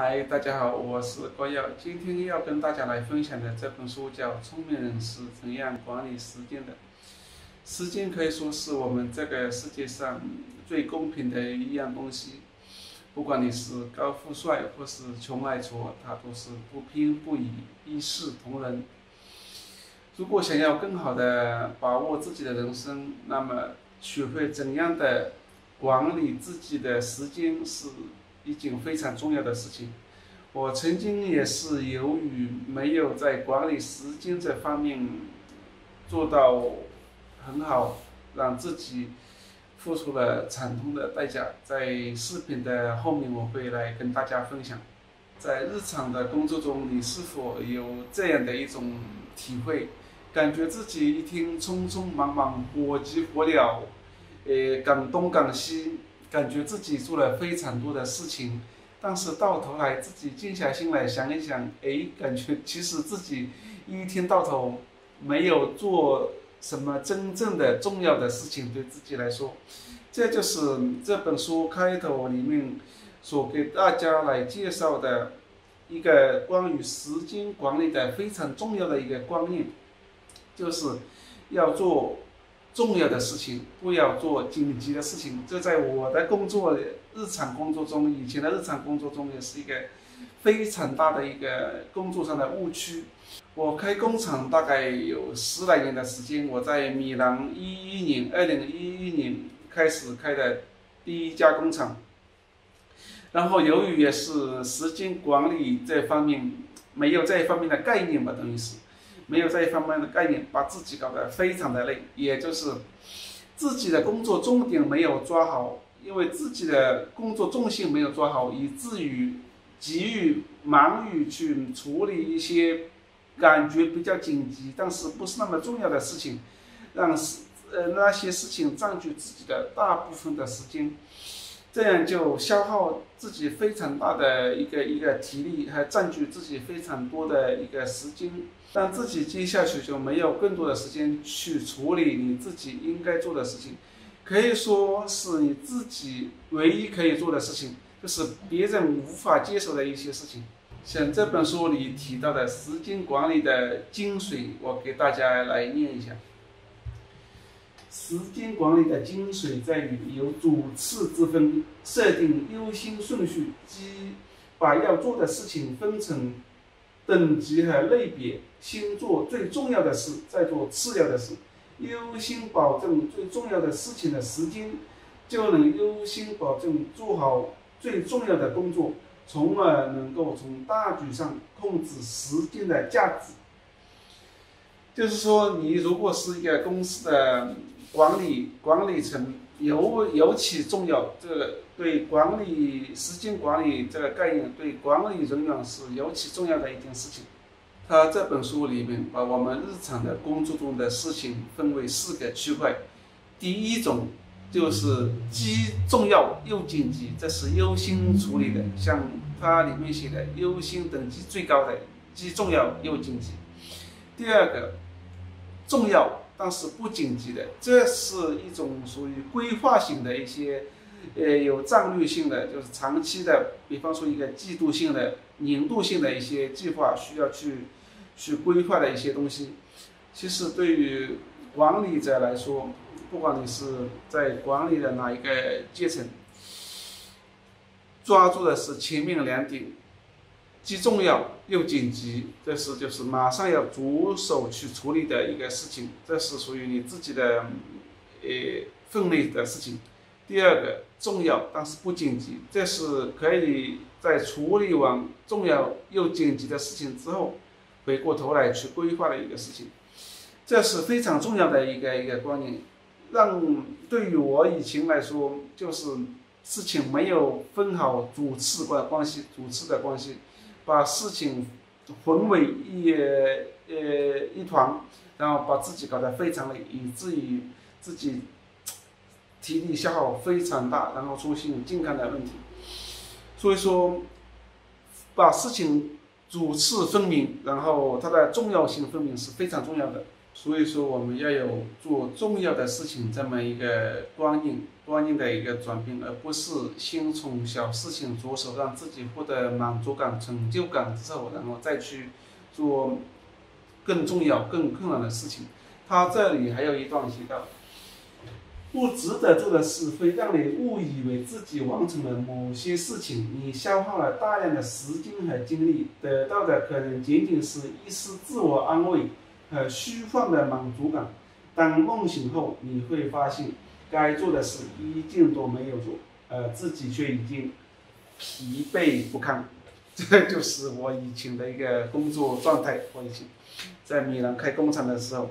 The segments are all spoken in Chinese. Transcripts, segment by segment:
嗨，大家好，我是郭耀。今天要跟大家来分享的这本书叫《聪明人是怎样管理时间的》。时间可以说是我们这个世界上最公平的一样东西，不管你是高富帅或是穷矮矬，它都是不偏不倚，一视同仁。如果想要更好的把握自己的人生，那么学会怎样的管理自己的时间是。一件非常重要的事情。我曾经也是由于没有在管理时间这方面做到很好，让自己付出了惨痛的代价。在视频的后面，我会来跟大家分享。在日常的工作中，你是否有这样的一种体会？感觉自己一天匆匆忙忙，火急火燎，呃，赶东赶西。感觉自己做了非常多的事情，但是到头来自己静下心来想一想，哎，感觉其实自己一天到头没有做什么真正的重要的事情，对自己来说，这就是这本书开头里面所给大家来介绍的一个关于时间管理的非常重要的一个观念，就是要做。重要的事情不要做紧急的事情，这在我的工作日常工作中，以前的日常工作中也是一个非常大的一个工作上的误区。我开工厂大概有十来年的时间，我在米兰一一年，二零一一年开始开的第一家工厂。然后由于也是时间管理这方面没有这一方面的概念吧，等于是。没有这一方面的概念，把自己搞得非常的累，也就是自己的工作重点没有抓好，因为自己的工作重心没有抓好，以至于急于忙于去处理一些感觉比较紧急，但是不是那么重要的事情，让事呃那些事情占据自己的大部分的时间。这样就消耗自己非常大的一个一个体力，还占据自己非常多的一个时间，让自己接下去就没有更多的时间去处理你自己应该做的事情，可以说是你自己唯一可以做的事情，就是别人无法接受的一些事情。像这本书里提到的时间管理的精髓，我给大家来念一下。时间管理的精髓在于有主次之分，设定优先顺序，即把要做的事情分成等级和类别，先做最重要的事，再做次要的事，优先保证最重要的事情的时间，就能优先保证做好最重要的工作，从而能够从大局上控制时间的价值。就是说，你如果是一个公司的。管理管理层尤尤其重要，这个对管理时间管理这个概念，对管理人员是尤其重要的一件事情。他这本书里面把我们日常的工作中的事情分为四个区块，第一种就是既重要又紧急，这是优先处理的，像它里面写的优先等级最高的，既重要又紧急。第二个重要。但是不紧急的，这是一种属于规划型的一些，呃，有战略性的，就是长期的，比方说一个季度性的、年度性的一些计划需要去去规划的一些东西。其实对于管理者来说，不管你是在管理的哪一个阶层，抓住的是前面两点。既重要又紧急，这是就是马上要着手去处理的一个事情，这是属于你自己的，呃，分内的事情。第二个重要但是不紧急，这是可以在处理完重要又紧急的事情之后，回过头来去规划的一个事情，这是非常重要的一个一个观念。让对于我以前来说，就是事情没有分好主次关关系，主次的关系。把事情混为一呃一团，然后把自己搞得非常累，以至于自己体力消耗非常大，然后出现健康的问题。所以说，把事情主次分明，然后它的重要性分明是非常重要的。所以说，我们要有做重要的事情这么一个观念，观念的一个转变，而不是先从小事情着手，让自己获得满足感、成就感之后，然后再去做更重要、更困难的事情。他这里还有一段提到。不值得做的事，会让你误以为自己完成了某些事情。你消耗了大量的时间和精力，得到的可能仅仅是一丝自我安慰和虚幻的满足感。当梦醒后，你会发现，该做的事一件都没有做，而自己却已经疲惫不堪。这就是我以前的一个工作状态。我以前在米兰开工厂的时候，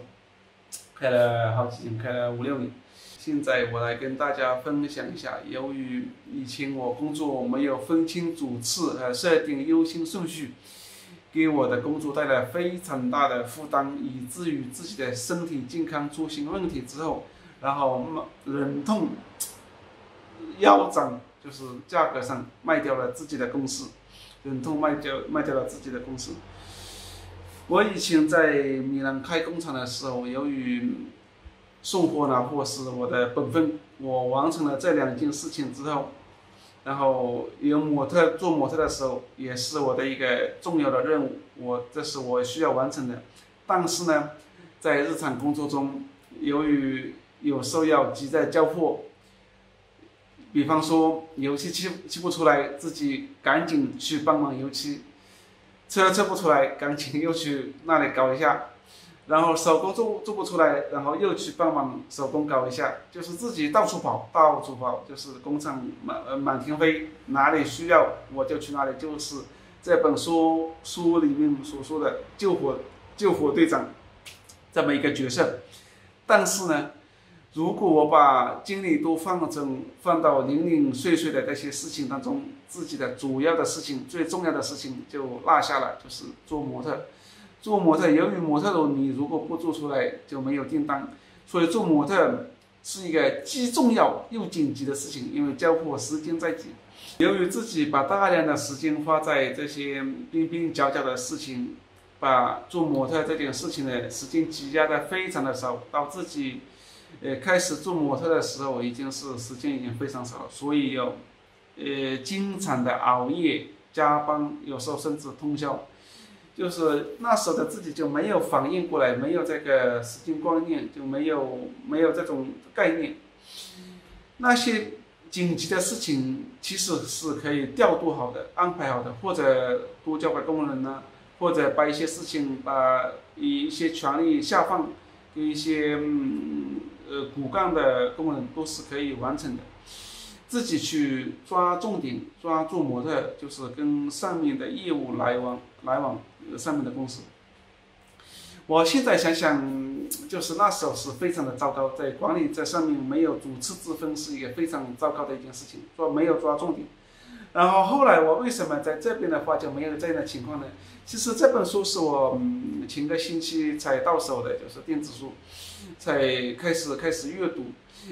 开了好几年，开了五六年。现在我来跟大家分享一下，由于以前我工作没有分清主次和设定优先顺序，给我的工作带来非常大的负担，以至于自己的身体健康出现问题之后，然后忍痛腰斩，就是价格上卖掉了自己的公司，忍痛卖掉卖掉了自己的公司。我以前在米兰开工厂的时候，由于送货呢，或是我的本分，我完成了这两件事情之后，然后有模特做模特的时候，也是我的一个重要的任务，我这是我需要完成的。但是呢，在日常工作中，由于有时候要急着交货，比方说油漆漆漆不出来，自己赶紧去帮忙油漆；车车不出来，赶紧又去那里搞一下。然后手工做做不出来，然后又去帮忙手工搞一下，就是自己到处跑，到处跑，就是工厂满满天飞，哪里需要我就去哪里，就是这本书书里面所说的救火救火队长这么一个角色。但是呢，如果我把精力都放成放到零零碎碎的那些事情当中，自己的主要的事情、最重要的事情就落下了，就是做模特。做模特，由于模特的你如果不做出来就没有订单，所以做模特是一个既重要又紧急的事情，因为交货时间在紧。由于自己把大量的时间花在这些边边角角的事情，把做模特这件事情的时间挤压的非常的少，到自己呃开始做模特的时候已经是时间已经非常少了，所以要呃经常的熬夜加班，有时候甚至通宵。就是那时候的自己就没有反应过来，没有这个时间观念，就没有没有这种概念。那些紧急的事情其实是可以调度好的、安排好的，或者多交给工人呢，或者把一些事情把一些权利下放给一些嗯呃骨干的工人，都是可以完成的。自己去抓重点，抓住模特，就是跟上面的业务来往来往。上面的公司，我现在想想，就是那时候是非常的糟糕，在管理在上面没有主次之分，是一个非常糟糕的一件事情，说没有抓重点。然后后来我为什么在这边的话就没有这样的情况呢？其实这本书是我前个星期才到手的，就是电子书，才开始开始阅读。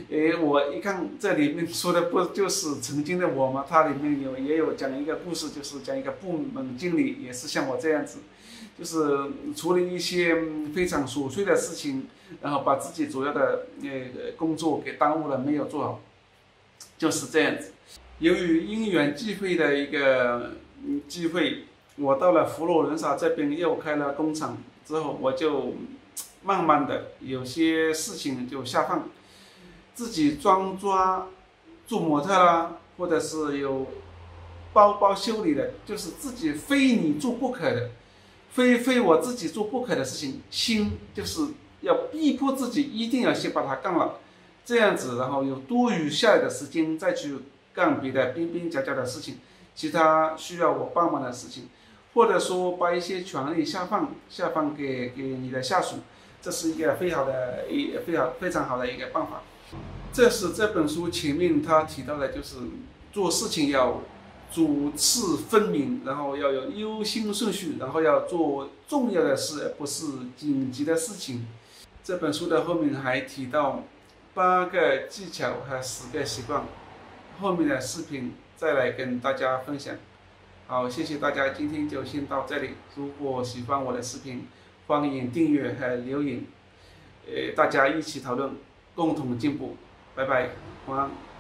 诶，我一看这里面说的不就是曾经的我吗？它里面有也有讲一个故事，就是讲一个部门经理也是像我这样子，就是处理一些非常琐碎的事情，然后把自己主要的呃工作给耽误了，没有做好，就是这样子。由于因缘际会的一个机会，我到了佛罗伦萨这边又开了工厂之后，我就慢慢的有些事情就下放。自己装抓做模特啦，或者是有包包修理的，就是自己非你做不可的，非非我自己做不可的事情，心就是要逼迫自己一定要先把它干了，这样子，然后有多余下来的时间再去干别的边边角角的事情，其他需要我帮忙的事情，或者说把一些权利下放下放给给你的下属，这是一个非常好的一非常非常好的一个办法。这是这本书前面他提到的，就是做事情要主次分明，然后要有优先顺序，然后要做重要的事，而不是紧急的事情。这本书的后面还提到八个技巧和十个习惯，后面的视频再来跟大家分享。好，谢谢大家，今天就先到这里。如果喜欢我的视频，欢迎订阅和留言，呃，大家一起讨论。共同进步，拜拜，晚安。